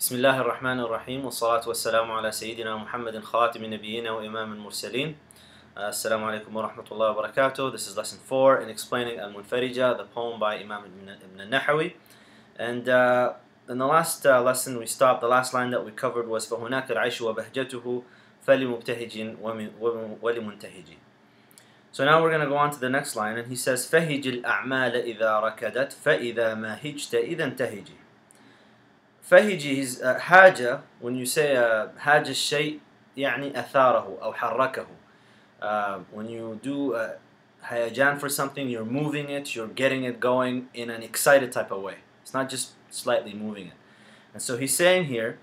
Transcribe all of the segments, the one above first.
بسم الله الرحمن الرحيم والصلاة والسلام على سيدنا محمد خاتم النبيين وإمام المرسلين السلام عليكم ورحمة الله وبركاته This is lesson 4 in explaining Al-Munfarija, the poem by Imam Ibn Nahawi. And uh, in the last uh, lesson we stopped, the last line that we covered was فهناك العيش وبهجته فلمبتهج ولمنتهج. So now we're going to go on to the next line and he says فهج الأعمال إذا ركدت فإذا ما هجت إذا انتهجي فهجي is uh, حاجة when you say uh, حاجة الشيء يعني أثاره أو حركه uh, when you do uh, هيجان for something you're moving it you're getting it going in an excited type of way it's not just slightly moving it and so he's saying here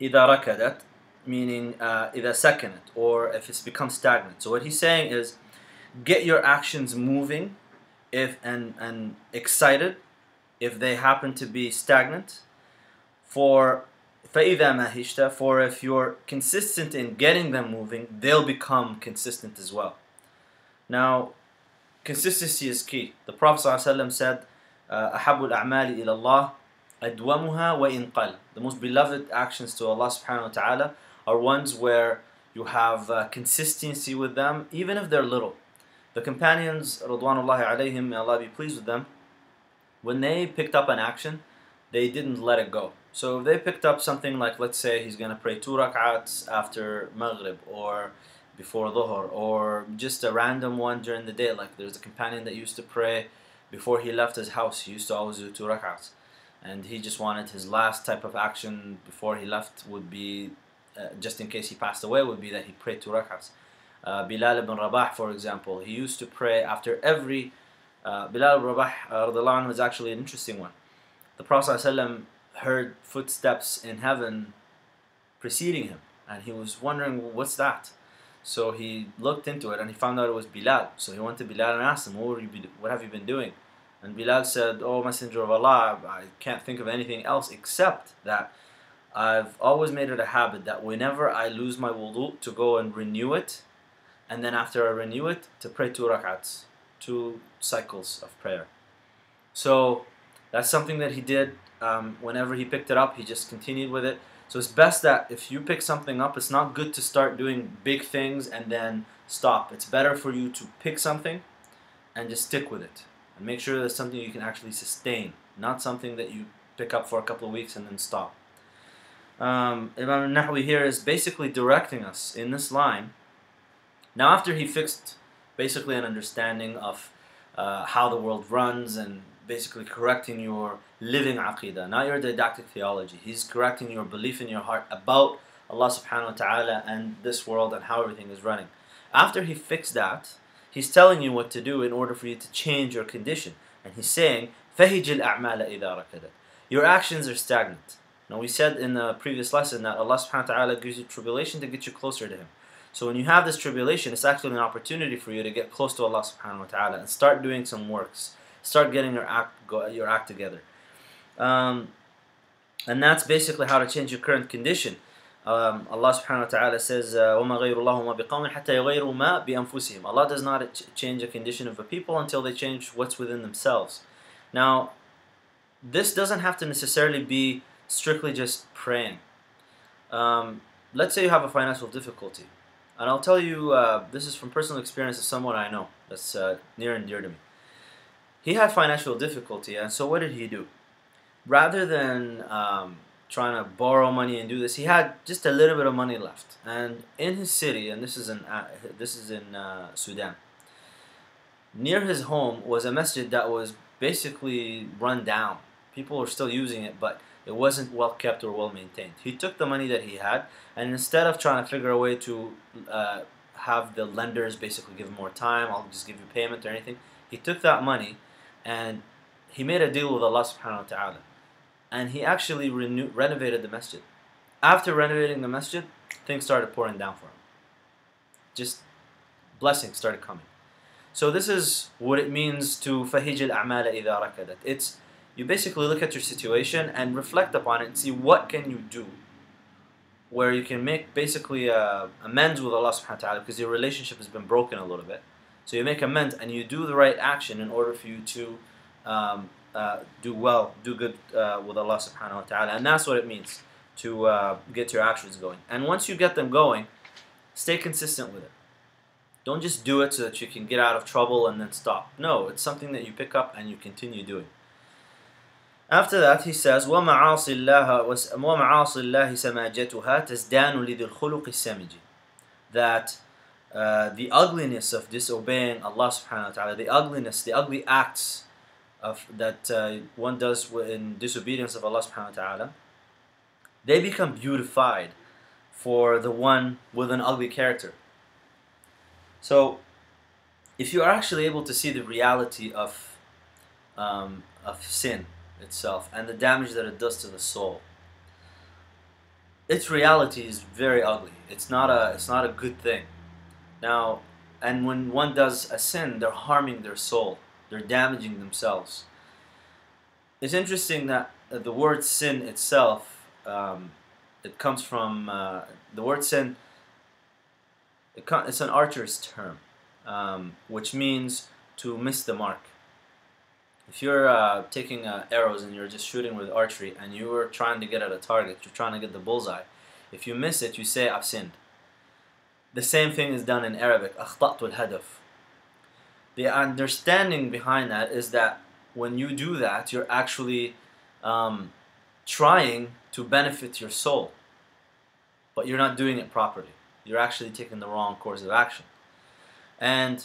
إذا ركدت meaning uh, إذا سكنت or if it's become stagnant so what he's saying is get your actions moving if and and excited if they happen to be stagnant for فإذا ما هجت for if you're consistent in getting them moving they'll become consistent as well now consistency is key the Prophet ﷺ said أحب الأعمال إلى الله أدومها وإن قل the most beloved actions to Allah subhanahu wa ta'ala are ones where you have uh, consistency with them even if they're little the companions Radwanullahi alayhim may Allah be pleased with them when they picked up an action they didn't let it go so if they picked up something like, let's say, he's going to pray two rak'ats after Maghrib or before Dhuhr, or just a random one during the day. Like there's a companion that used to pray before he left his house. He used to always do two rak'ats. And he just wanted his last type of action before he left would be, uh, just in case he passed away, would be that he prayed two rak'ats. Uh, Bilal ibn Rabah, for example, he used to pray after every. Uh, Bilal ibn Rabah uh, was actually an interesting one. The Prophet ﷺ heard footsteps in heaven preceding him and he was wondering what's that? So he looked into it and he found out it was Bilal. So he went to Bilal and asked him what, you what have you been doing? And Bilal said oh messenger of Allah I can't think of anything else except that I've always made it a habit that whenever I lose my wudu to go and renew it and then after I renew it to pray two rak'ats two cycles of prayer. So that's something that he did um, whenever he picked it up, he just continued with it. So it's best that if you pick something up, it's not good to start doing big things and then stop. It's better for you to pick something and just stick with it. And make sure that's something you can actually sustain, not something that you pick up for a couple of weeks and then stop. Um, Imam Nahwi here is basically directing us in this line. Now after he fixed basically an understanding of uh, how the world runs and basically correcting your living aqidah, not your didactic theology. He's correcting your belief in your heart about Allah subhanahu wa ta'ala and this world and how everything is running. After he fixed that, he's telling you what to do in order for you to change your condition. And he's saying, فَهِجِ الْأَعْمَالَ إِذَا رَكَدَتْ Your actions are stagnant. Now we said in the previous lesson that Allah subhanahu wa ta'ala gives you tribulation to get you closer to Him. So when you have this tribulation, it's actually an opportunity for you to get close to Allah subhanahu wa ta'ala and start doing some works. Start getting your act, your act together. Um, and that's basically how to change your current condition. Um, Allah subhanahu wa ta'ala says, وَمَا غَيْرُ اللَّهُ مَا بِقَوْمٍ حَتَّى يَغَيْرُوا مَا بِأَنفُسِهِمْ Allah does not ch change a condition of a people until they change what's within themselves. Now, this doesn't have to necessarily be strictly just praying. Um, let's say you have a financial difficulty. And I'll tell you, uh, this is from personal experience of someone I know that's uh, near and dear to me. He had financial difficulty, and so what did he do? rather than um, trying to borrow money and do this, he had just a little bit of money left. And in his city, and this is in uh, this is in uh, Sudan, near his home was a masjid that was basically run down. People were still using it, but it wasn't well kept or well maintained. He took the money that he had, and instead of trying to figure a way to uh, have the lenders basically give him more time, I'll just give you payment or anything, he took that money and he made a deal with Allah subhanahu wa ta'ala and he actually renew, renovated the masjid. After renovating the masjid, things started pouring down for him. Just blessings started coming. So this is what it means to fahij al-a'mal idha. It's you basically look at your situation and reflect upon it and see what can you do where you can make basically uh, amends with Allah subhanahu wa ta'ala because your relationship has been broken a little bit. So you make amends and you do the right action in order for you to um, uh, do well, do good uh, with Allah subhanahu wa ta'ala. And that's what it means to uh, get your actions going. And once you get them going, stay consistent with it. Don't just do it so that you can get out of trouble and then stop. No, it's something that you pick up and you continue doing. After that, he says, وَمَعَاصِ اللَّهِ وَمَعَاصِ اللَّهِ سَمَاجَتُهَا تَزْدَانُ لِذِي الْخُلُقِ السَّمِجِ That uh, the ugliness of disobeying Allah subhanahu wa ta'ala, the ugliness, the ugly acts of that uh, one does in disobedience of Allah subhanahu wa ta'ala, they become beautified for the one with an ugly character. So, if you are actually able to see the reality of um, of sin itself and the damage that it does to the soul, its reality is very ugly. It's not a it's not a good thing. Now, and when one does a sin, they're harming their soul. They're damaging themselves. It's interesting that the word sin itself, um, it comes from uh, the word sin. It it's an archer's term, um, which means to miss the mark. If you're uh, taking uh, arrows and you're just shooting with archery and you are trying to get at a target, you're trying to get the bullseye. If you miss it, you say, I've sinned. The same thing is done in Arabic, أخطأت الهدف. The understanding behind that is that when you do that, you're actually um, trying to benefit your soul, but you're not doing it properly. You're actually taking the wrong course of action. And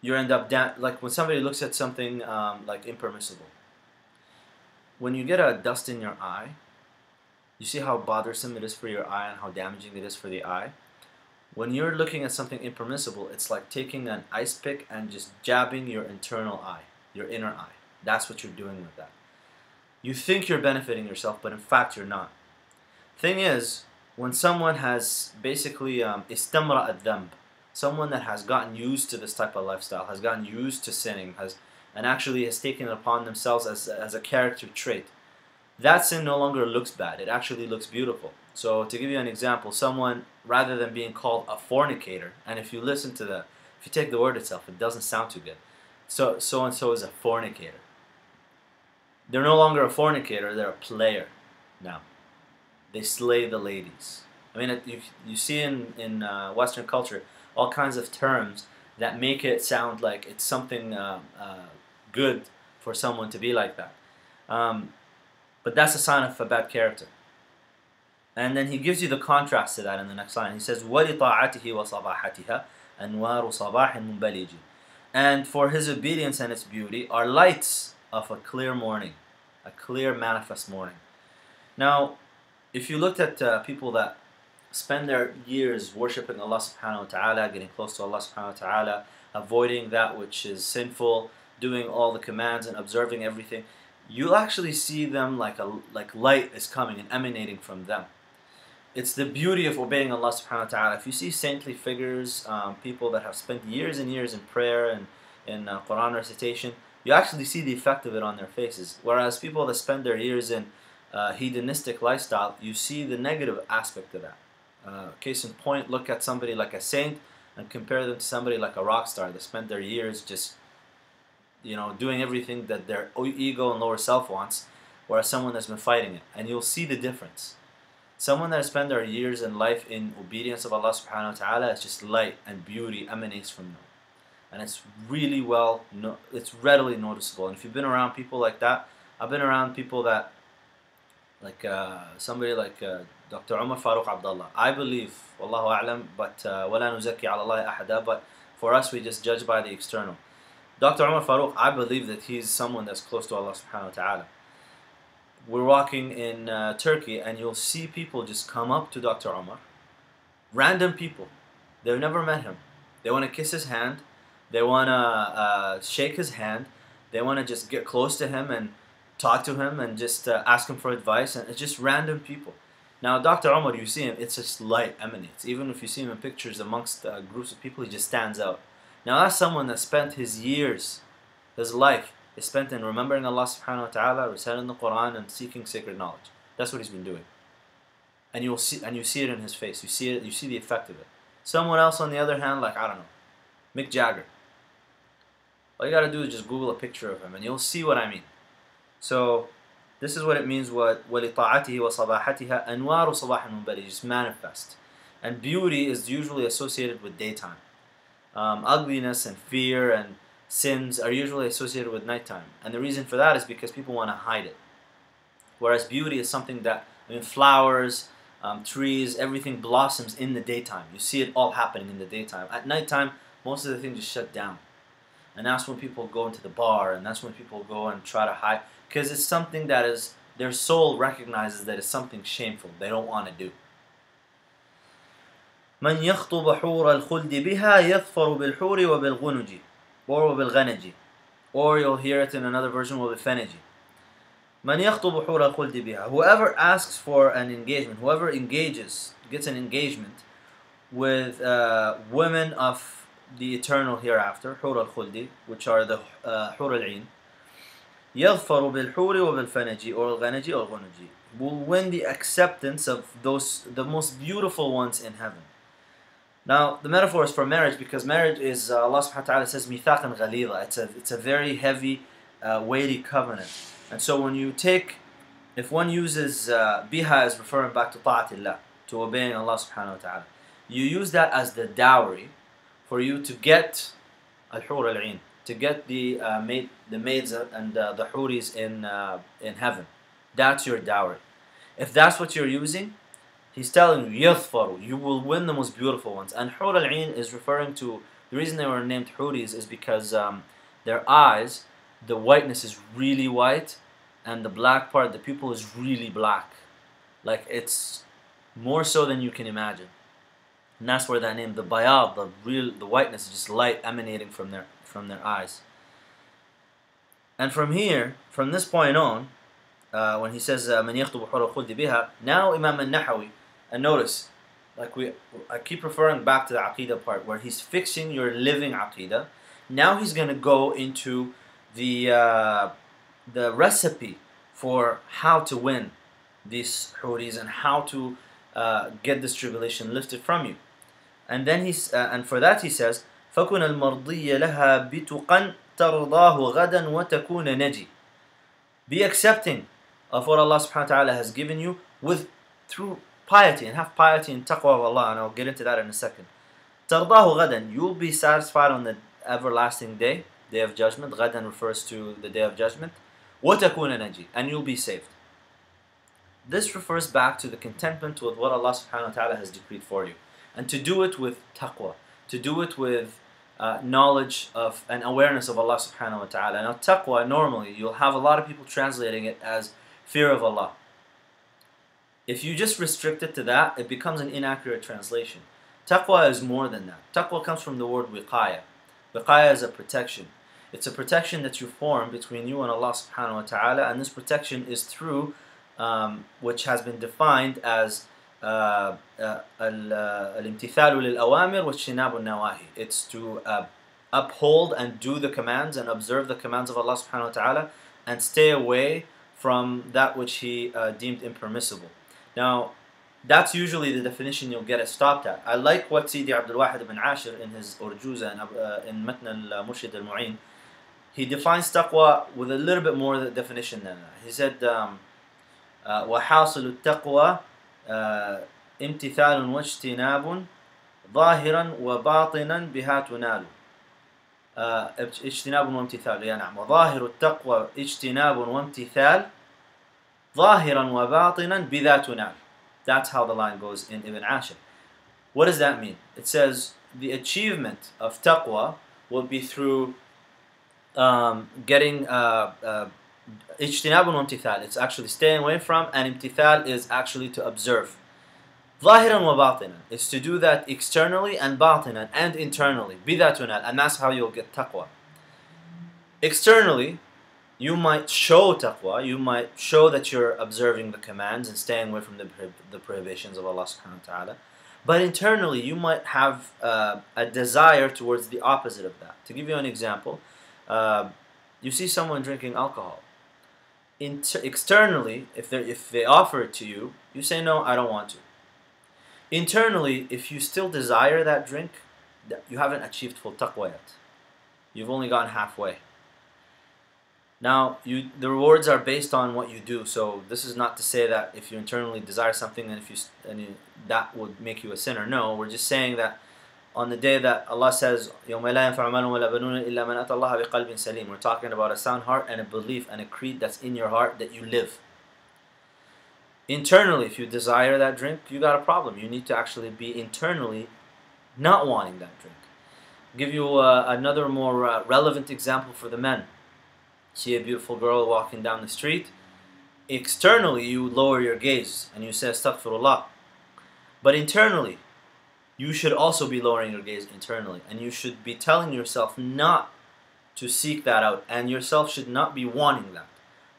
you end up, like when somebody looks at something um, like impermissible, when you get a dust in your eye, you see how bothersome it is for your eye and how damaging it is for the eye? When you're looking at something impermissible, it's like taking an ice pick and just jabbing your internal eye, your inner eye. That's what you're doing with that. You think you're benefiting yourself, but in fact you're not. Thing is, when someone has basically um, istamra um, someone that has gotten used to this type of lifestyle, has gotten used to sinning, has and actually has taken it upon themselves as, as a character trait, that sin no longer looks bad. It actually looks beautiful. So to give you an example, someone rather than being called a fornicator, and if you listen to the, if you take the word itself, it doesn't sound too good. So so and so is a fornicator. They're no longer a fornicator; they're a player now. They slay the ladies. I mean, you you see in in uh, Western culture all kinds of terms that make it sound like it's something uh, uh, good for someone to be like that. Um, but that's a sign of a bad character. And then he gives you the contrast to that in the next line. He says, وَلِطَاعَتِهِ وَصَبَاحَتِهَا أَنْوَارُ صَبَاحٍ مُنْبَلِجٍ And for his obedience and its beauty are lights of a clear morning, a clear manifest morning. Now, if you looked at uh, people that spend their years worshipping Allah subhanahu wa ta'ala, getting close to Allah subhanahu wa ta'ala, avoiding that which is sinful, doing all the commands and observing everything, you'll actually see them like a like light is coming and emanating from them. It's the beauty of obeying Allah subhanahu wa ta'ala. If you see saintly figures, um, people that have spent years and years in prayer and in uh, Quran recitation, you actually see the effect of it on their faces. Whereas people that spend their years in uh, hedonistic lifestyle, you see the negative aspect of that. Uh, case in point, look at somebody like a saint and compare them to somebody like a rock star that spent their years just you know, doing everything that their ego and lower self wants, whereas someone that's been fighting it. And you'll see the difference. Someone that has spent their years in life in obedience of Allah subhanahu wa ta'ala, it's just light and beauty emanates from them. And it's really well, no, it's readily noticeable. And if you've been around people like that, I've been around people that, like uh, somebody like uh, Dr. Umar Farooq Abdullah. I believe, Wallahu A'lam, but وَلَا نُزَكِّي عَلَى اللَّهِ أَحَدًا But for us, we just judge by the external. Dr. Umar Farooq, I believe that he's someone that's close to Allah subhanahu wa ta'ala. We're walking in uh, Turkey and you'll see people just come up to Dr. Umar. Random people. They've never met him. They want to kiss his hand. They want to uh, shake his hand. They want to just get close to him and talk to him and just uh, ask him for advice. And it's just random people. Now, Dr. Umar, you see him, it's just light emanates. Even if you see him in pictures amongst uh, groups of people, he just stands out. Now that's someone that spent his years, his life, is spent in remembering Allah subhanahu wa ta'ala, reciting the Quran and seeking sacred knowledge. That's what he's been doing. And you'll see and you see it in his face. You see it you see the effect of it. Someone else on the other hand, like I don't know, Mick Jagger. All you gotta do is just Google a picture of him and you'll see what I mean. So this is what it means what وَلِطَاعَتِهِ وَصَبَاحَتِهَا أَنْوَارُ صَبَاحٍ مُنْبَرِجٍ just manifest. And beauty is usually associated with daytime. Um, ugliness and fear and sins are usually associated with nighttime. And the reason for that is because people want to hide it. Whereas beauty is something that, I mean, flowers, um, trees, everything blossoms in the daytime. You see it all happening in the daytime. At nighttime, most of the things just shut down. And that's when people go into the bar, and that's when people go and try to hide. Because it's something that is, their soul recognizes that it's something shameful. They don't want to do. من يخطب حور الخلد بها يظفر بالحور وبالغنج or وبالغنج or you'll hear it in another version وبالفنج من يخطب حور الخلد بها whoever asks for an engagement whoever engages gets an engagement with uh, women of the eternal hereafter حور الخلد which are the uh, حور العين يظفر بالحور وبالفنج or الغنج or الغنج will win the acceptance of those the most beautiful ones in heaven now, the metaphor is for marriage because marriage is, uh, Allah subhanahu wa ta'ala says, mithaqan ghalidha. It's a, it's a very heavy, uh, weighty covenant. And so when you take, if one uses uh, biha as referring back to ta'atillah, to obeying Allah subhanahu wa ta'ala, you use that as the dowry for you to get al-hur al-ain, to get the, uh, maid, the maids and uh, the huris in, uh, in heaven. That's your dowry. If that's what you're using, He's telling you, يَظْفَرُ You will win the most beautiful ones. And Hur al-Ain is referring to, the reason they were named Huris is because um, their eyes, the whiteness is really white, and the black part, the pupil is really black. Like it's more so than you can imagine. And that's where that name, the bayad, the real, the whiteness, is just light emanating from their from their eyes. And from here, from this point on, uh, when he says من يخطب حور الخلد بها, now Imam al-Nahawi and notice, like we, I keep referring back to the aqidah part where he's fixing your living aqidah. Now he's going to go into the uh, the recipe for how to win these huris and how to uh, get this tribulation lifted from you. And then he's uh, and for that he says, فكن المرضي لها بتقا ترضاه غدا وتكون نجي. Be accepting of what Allah subhanahu wa ta'ala has given you with through piety and have piety and taqwa of Allah, and I'll get into that in a second. تَرْضَاهُ غَدًا You'll be satisfied on the everlasting day, day of judgment. غَدًا refers to the day of judgment. وَتَكُونَ نَجِي And you'll be saved. This refers back to the contentment with what Allah subhanahu wa ta'ala has decreed for you. And to do it with taqwa. To do it with uh, knowledge of and awareness of Allah subhanahu wa ta'ala. Now taqwa normally you'll have a lot of people translating it as fear of Allah. If you just restrict it to that, it becomes an inaccurate translation. Taqwa is more than that. Taqwa comes from the word wiqaya. Wiqaya is a protection. It's a protection that you form between you and Allah subhanahu wa ta'ala, and this protection is through um, which has been defined as uh, uh, al-imtithalu lil-awamir wa nawahi. It's to uh, uphold and do the commands and observe the commands of Allah subhanahu wa ta'ala and stay away from that which He uh, deemed impermissible. Now, that's usually the definition you'll get it stopped at. I like what Sidi Abdul Wahid ibn Ashir in his Urjuza and uh, in Matn al-Murshid al-Mu'in, he defines taqwa with a little bit more definition than that. He said, um, وحاصل التقوى امتثال واجتناب ظاهرا وباطنا بها تنال اجتناب وامتثال يا نعم وظاهر التقوى اجتناب وامتثال ظاهرا وباطنا بذا تنال That's how the line goes in Ibn Ashir. What does that mean? It says the achievement of taqwa will be through um, getting uh, uh, ijtinab uh, It's actually staying away from, and imtithal is actually to observe. ظاهرا وباطنا is to do that externally and batinan and internally. بذا تنال and that's how you'll get taqwa. Externally, you might show taqwa, you might show that you're observing the commands and staying away from the, the prohibitions of Allah subhanahu wa ta'ala. But internally, you might have uh, a desire towards the opposite of that. To give you an example, uh, you see someone drinking alcohol. Inter externally, if, they if they offer it to you, you say, no, I don't want to. Internally, if you still desire that drink, you haven't achieved full taqwa yet. You've only gone halfway. Now, you the rewards are based on what you do. So this is not to say that if you internally desire something and if you and you, that would make you a sinner. No, we're just saying that on the day that Allah says يوم لا ينفع مال ولا بنون إلا من أتى الله بقلب سليم. We're talking about a sound heart and a belief and a creed that's in your heart that you live. Internally, if you desire that drink, you got a problem. You need to actually be internally not wanting that drink. I'll give you uh, another more uh, relevant example for the men see a beautiful girl walking down the street, externally you lower your gaze and you say astaghfirullah. But internally, you should also be lowering your gaze internally and you should be telling yourself not to seek that out and yourself should not be wanting that.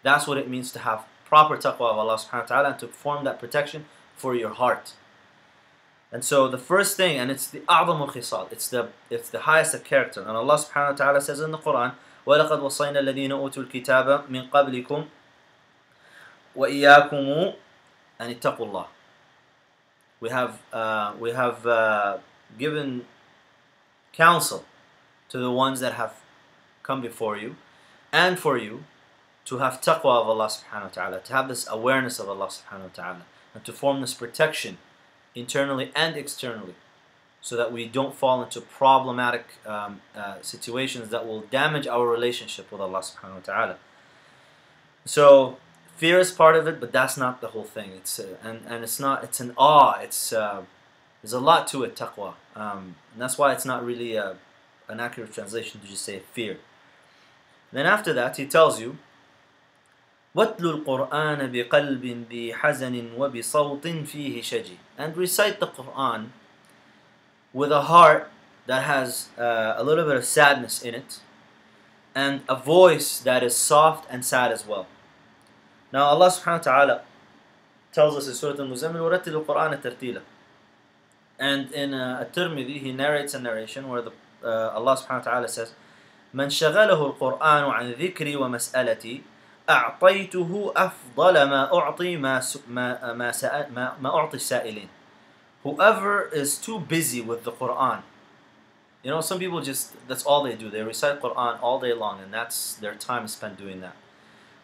That's what it means to have proper taqwa of Allah subhanahu wa ta'ala and to form that protection for your heart. And so the first thing, and it's the a'zamu khisal, it's the it's the highest of character. And Allah subhanahu wa ta'ala says in the Quran, ولقد وصينا الذين أوتوا الكتاب من قبلكم وإياكم أن اتقوا الله we have uh, we have uh, given counsel to the ones that have come before you and for you to have taqwa of Allah subhanahu wa ta'ala to have this awareness of Allah subhanahu wa ta'ala and to form this protection internally and externally so that we don't fall into problematic um, uh, situations that will damage our relationship with Allah subhanahu wa ta'ala. So fear is part of it, but that's not the whole thing. It's uh, and and it's not. It's an awe. It's uh, there's a lot to it, taqwa, um, and that's why it's not really a, an accurate translation to just say fear. Then after that, he tells you. واتل القرآن بقلب ذي حزن وبصوت فيه شجي and recite the Quran with a heart that has uh, a little bit of sadness in it and a voice that is soft and sad as well. Now Allah subhanahu wa ta'ala tells us in Surah Al-Muzammil, وَرَتِّلُ الْقُرْآنَ تَرْتِيلًا And in uh, At-Tirmidhi, he narrates a narration where the, uh, Allah subhanahu wa ta'ala says, من شغله القرآن عن ذكري ومسألتي أعطيته أفضل ما أعطي ما ما ما, ما أعطي السائلين whoever is too busy with the Quran, you know, some people just, that's all they do. They recite Quran all day long, and that's their time spent doing that.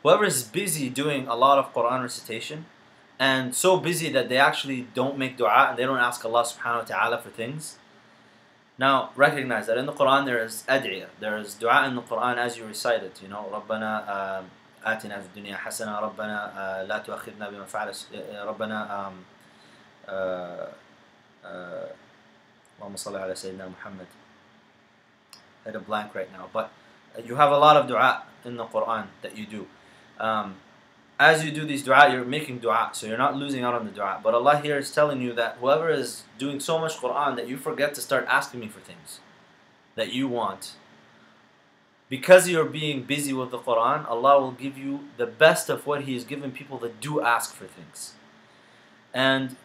Whoever is busy doing a lot of Quran recitation, and so busy that they actually don't make dua and they don't ask Allah subhanahu wa ta'ala for things. Now, recognize that in the Quran there is ad'iyah, there is dua in the Quran as you recite it. You know, ربنا آتنا في الدنيا حسنة ربنا لا تؤاخذنا بما فعل ربنا اللهم صل على سيدنا Muhammad. I had a blank right now, but you have a lot of dua in the Quran that you do. Um, as you do these dua, you're making dua, so you're not losing out on the dua. But Allah here is telling you that whoever is doing so much Quran that you forget to start asking me for things that you want, because you're being busy with the Quran, Allah will give you the best of what He has given people that do ask for things. And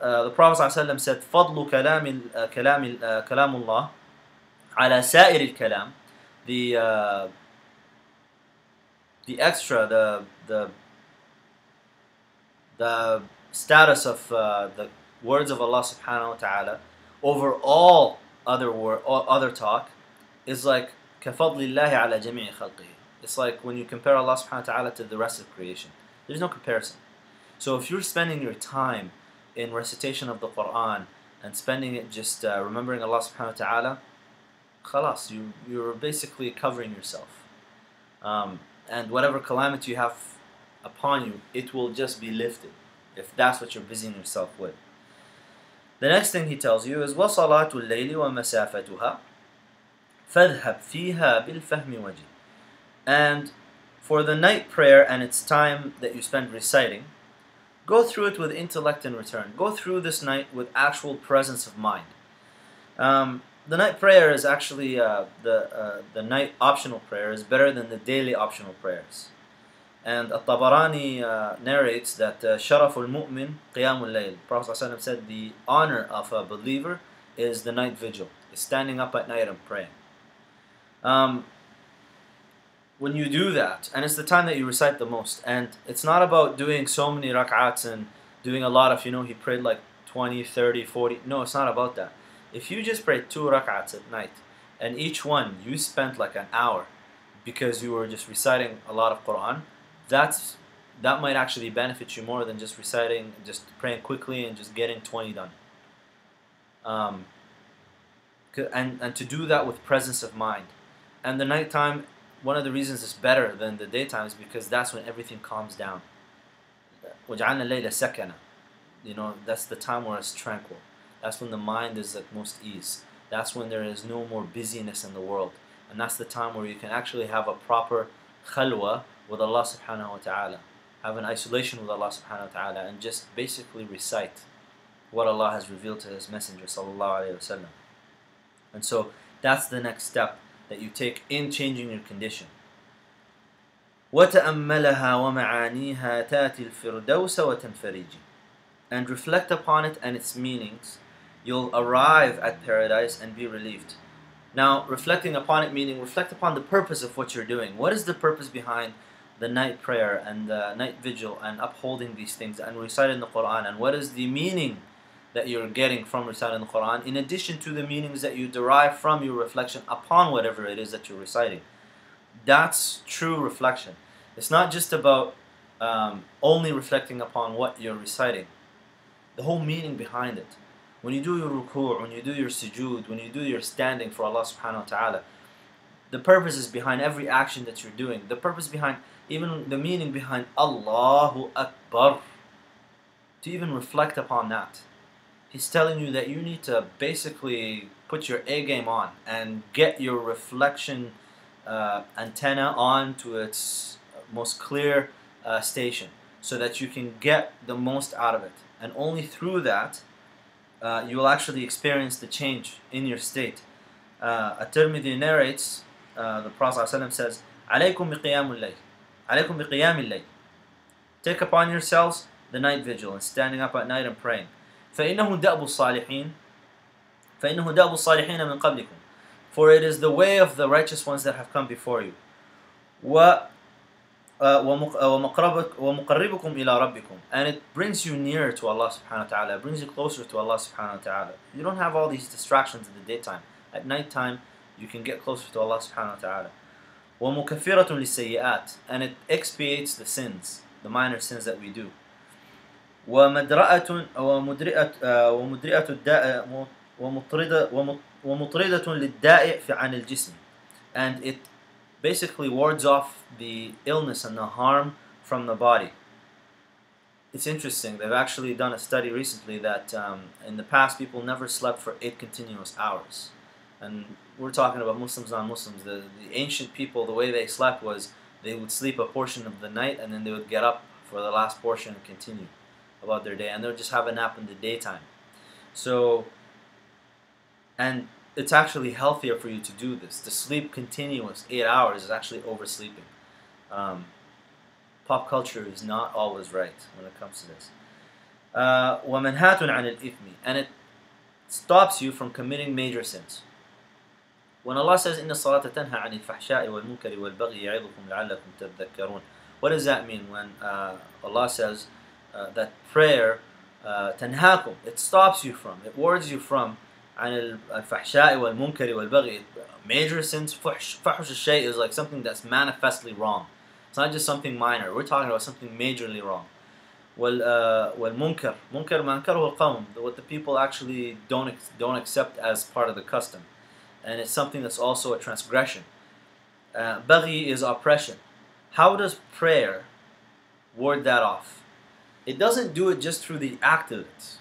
uh, the Prophet ﷺ said, فضل كلام كلام كلام الله على سائر الكلام the uh, the extra the the the status of uh, the words of Allah subhanahu wa ta'ala over all other word all other talk is like كفضل الله على جميع خلقه it's like when you compare Allah subhanahu wa ta'ala to the rest of creation there's no comparison so if you're spending your time in recitation of the Quran and spending it just uh, remembering Allah subhanahu wa ta'ala, khalas, you, you're basically covering yourself. Um, and whatever calamity you have upon you, it will just be lifted if that's what you're busying yourself with. The next thing he tells you is وَصَلَاةُ اللَّيْلِ وَمَسَافَتُهَا فَاذْهَبْ فِيهَا بِالْفَهْمِ وَجِهِ And for the night prayer and its time that you spend reciting, Go through it with intellect in return. Go through this night with actual presence of mind. Um, the night prayer is actually uh, the uh, the night optional prayer is better than the daily optional prayers. And At-Tabarani uh, narrates that uh, Sharaful Mu'min Qiyamul Layl. Prophet ﷺ said the honor of a believer is the night vigil, is standing up at night and praying. Um, when you do that, and it's the time that you recite the most, and it's not about doing so many rak'ats and doing a lot of, you know, he prayed like 20, 30, 40. No, it's not about that. If you just pray two rak'ats at night, and each one you spent like an hour because you were just reciting a lot of Quran, that's that might actually benefit you more than just reciting, just praying quickly and just getting 20 done. Um, and, and to do that with presence of mind. And the nighttime, one of the reasons it's better than the daytime is because that's when everything calms down. وَجَعَلْنَا اللَّيْلَ سَكَنًا You know, that's the time where it's tranquil. That's when the mind is at most ease. That's when there is no more busyness in the world. And that's the time where you can actually have a proper khalwa with Allah subhanahu wa ta'ala. Have an isolation with Allah subhanahu wa ta'ala and just basically recite what Allah has revealed to His Messenger sallallahu alayhi wasallam. And so that's the next step that you take in changing your condition. وتأملها ومعانيها تاتي الفردوس وتنفرجي and reflect upon it and its meanings you'll arrive at paradise and be relieved now reflecting upon it meaning reflect upon the purpose of what you're doing what is the purpose behind the night prayer and the night vigil and upholding these things and reciting the Quran and what is the meaning that you're getting from reciting the Quran in addition to the meanings that you derive from your reflection upon whatever it is that you're reciting. That's true reflection. It's not just about um, only reflecting upon what you're reciting. The whole meaning behind it. When you do your ruku' when you do your sujood when you do your standing for Allah subhanahu wa ta'ala the purpose is behind every action that you're doing. The purpose behind even the meaning behind Allahu Akbar. To even reflect upon that he's telling you that you need to basically put your A game on and get your reflection uh, antenna on to its most clear uh, station so that you can get the most out of it and only through that uh, you will actually experience the change in your state uh, At-Tirmidhi narrates uh, the Prophet ﷺ says عليكم بقيام الليل عليكم بقيام الليل take upon yourselves the night vigil and standing up at night and praying فإنه دأب الصالحين فإنه دأب الصالحين من قبلكم for it is the way of the righteous ones that have come before you و ومقربكم إلى ربكم and it brings you nearer to Allah subhanahu wa ta'ala it brings you closer to Allah subhanahu wa ta'ala you don't have all these distractions in the daytime at night time you can get closer to Allah subhanahu wa ta'ala ومكفرة للسيئات and it expiates the sins the minor sins that we do ومدرأة ومدرئة ومدرئة الداء ومطردة ومطردة للداء عن الجسم and it basically wards off the illness and the harm from the body. It's interesting, they've actually done a study recently that um, in the past people never slept for eight continuous hours. And we're talking about Muslims, non Muslims. The, the ancient people, the way they slept was they would sleep a portion of the night and then they would get up for the last portion and continue about their day. And they would just have a nap in the daytime. So, and it's actually healthier for you to do this. To sleep continuous eight hours is actually oversleeping. Um, pop culture is not always right when it comes to this. Uh, وَمَنْهَاتٌ عَنِ الْإِثْمِ And it stops you from committing major sins. When Allah says, إِنَّ الصَّلَاةَ تَنْهَى عَنِ الْفَحْشَاءِ وَالْمُنْكَرِ وَالْبَغْيِ يَعِظُكُمْ لَعَلَّكُمْ تَذَكَّرُونَ What does that mean when uh, Allah says uh, that prayer uh, تنهاكم, it stops you from, it wards you from عن الفحشاء والمنكر والبغي major sins فحش فحش الشيء is like something that's manifestly wrong it's not just something minor we're talking about something majorly wrong وال uh, والمنكر منكر ما انكره القوم what the people actually don't don't accept as part of the custom and it's something that's also a transgression uh, baghi is oppression how does prayer ward that off It doesn't do it just through the act of it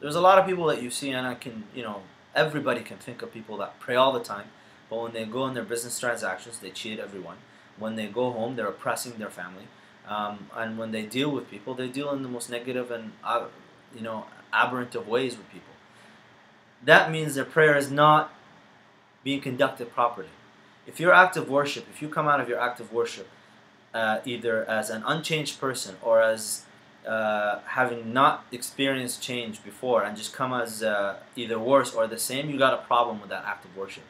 there's a lot of people that you see, and I can, you know, everybody can think of people that pray all the time, but when they go in their business transactions, they cheat everyone. When they go home, they're oppressing their family, um, and when they deal with people, they deal in the most negative and, uh, you know, aberrant of ways with people. That means their prayer is not being conducted properly. If your act of worship, if you come out of your act of worship, uh, either as an unchanged person or as uh, having not experienced change before and just come as uh, either worse or the same, you got a problem with that act of worship.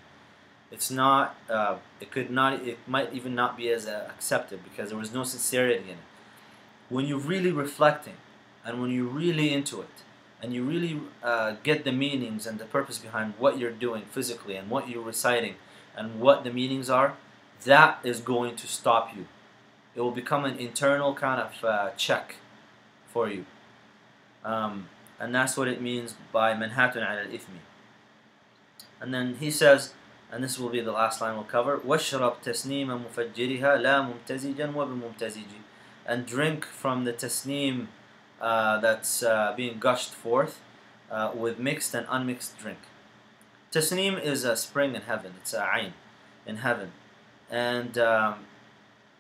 It's not. Uh, it could not. It might even not be as uh, accepted because there was no sincerity in it. When you're really reflecting, and when you're really into it, and you really uh, get the meanings and the purpose behind what you're doing physically and what you're reciting, and what the meanings are, that is going to stop you. It will become an internal kind of uh, check for you. Um, and that's what it means by manhatun al ifmi. And then he says, and this will be the last line we'll cover, وَاشْرَبْ تَسْنِيمَ And drink from the tasneem uh, that's uh, being gushed forth uh, with mixed and unmixed drink. Tasneem is a spring in heaven. It's a ayn in heaven. And um,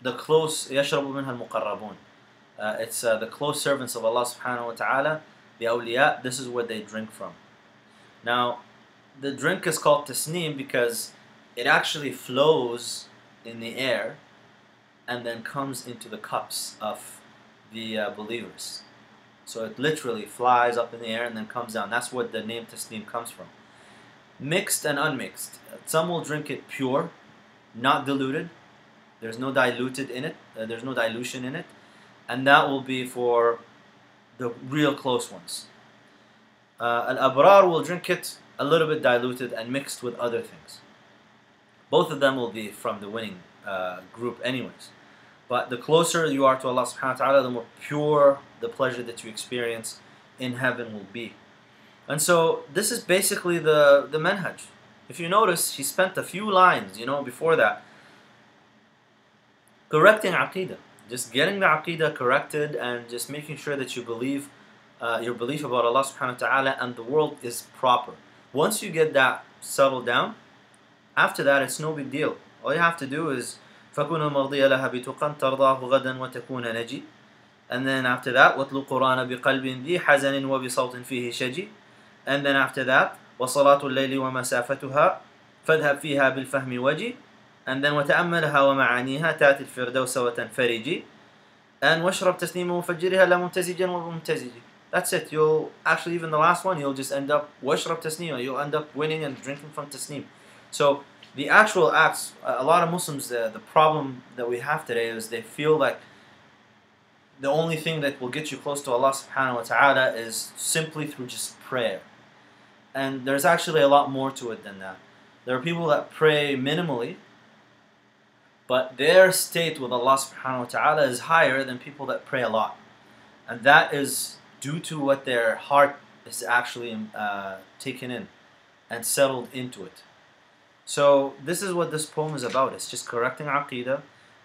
the close, يَشْرَبُ مِنْهَا الْمُقَرَّبُونَ uh, It's uh, the close servants of Allah subhanahu wa ta'ala, the awliya, this is what they drink from. Now, the drink is called tasneem because it actually flows in the air and then comes into the cups of the uh, believers. So it literally flies up in the air and then comes down. That's what the name tasneem comes from. Mixed and unmixed. Some will drink it pure, not diluted. There's no diluted in it. Uh, there's no dilution in it, and that will be for the real close ones. Uh, Al abrar will drink it a little bit diluted and mixed with other things. Both of them will be from the winning uh, group, anyways. But the closer you are to Allah subhanahu wa ta'ala, the more pure the pleasure that you experience in heaven will be. And so this is basically the, the manhaj. If you notice, he spent a few lines, you know, before that, correcting aqidah Just getting the aqidah corrected and just making sure that you believe uh, your belief about Allah subhanahu wa ta'ala and the world is proper. Once you get that settled down, after that it's no big deal. All you have to do is فَكُنَ مَرْضِيَ لَهَا بِتُقًا تَرْضَاهُ غَدًا وَتَكُونَ نَجِي And then after that, وَاتْلُ قُرْآنَ بِقَلْبٍ ذِي حَزَنٍ وَبِصَوْتٍ فِيهِ شَجِي And then after that, وَصَلَاةُ اللَّيْلِ وَمَسَافَتُهَا فَاذْهَبْ فِيهَا بِالْفَهْمِ وَجِي And then وَتَأَمَّلْهَا وَمَعَانِيهَا تَأْتِ الْفِرْدَوْسَ وَتَنْفَرِجِ And وَاشْرَبْ تَسْنِيمًا وَفَجِّرِهَا لَمُمْتَزِجًا وَمُمْتَزِجِ that's it. You'll actually even the last one, you'll just end up washrab tasneem. You'll end up winning and drinking from tasneem. So the actual acts, a lot of Muslims, the, the problem that we have today is they feel like the only thing that will get you close to Allah subhanahu wa ta'ala is simply through just prayer. And there's actually a lot more to it than that. There are people that pray minimally, but their state with Allah subhanahu wa ta'ala is higher than people that pray a lot. And that is due to what their heart is actually uh, taken in and settled into it. So this is what this poem is about. It's just correcting aqidah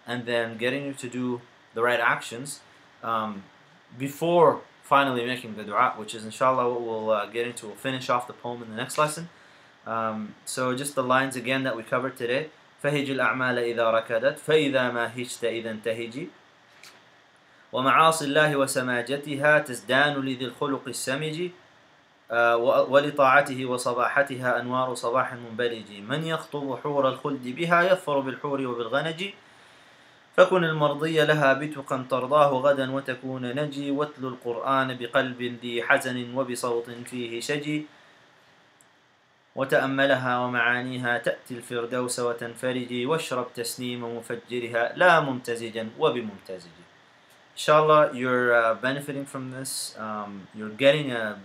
and then getting you to do the right actions um, before finally making the dua, which is inshallah what we'll uh, get into. We'll finish off the poem in the next lesson. Um, so just the lines again that we covered today. فهج الأعمال إذا ركدت فإذا ما هجت إذا انتهجي. ومعاصي الله وسماجتها تزدان لذي الخلق السمج آه، ولطاعته وصباحتها أنوار صباح منبلج. من يخطب حور الخلد بها يظفر بالحور وبالغنج. فكن المرضي لها بتقا ترضاه غدا وتكون نجي. واتل القرآن بقلب ذي حزن وبصوت فيه شجي. وتأملها ومعانيها تأتي الفردوس وتنفرجي واشرب تسنيم مفجرها لا ممتزجا وبممتزج inshallah you're uh, benefiting from this um, you're getting uh,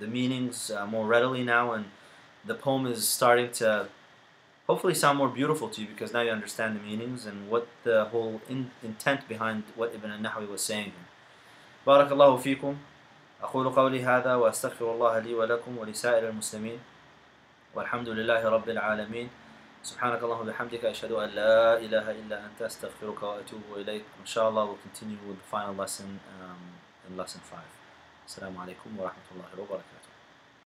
the meanings uh, more readily now and the poem is starting to hopefully sound more beautiful to you because now you understand the meanings and what the whole in intent behind what Ibn al-Nahwi was saying بارك الله فيكم أقول قولي هذا وأستغفر الله لي ولكم ولسائر المسلمين والحمد لله رب العالمين. سبحانك اللهم وبحمدك أشهد أن لا إله إلا أنت أستغفرك وأتوب إليك. إن شاء الله we'll continue with the final lesson um, in lesson 5 السلام عليكم ورحمة الله وبركاته.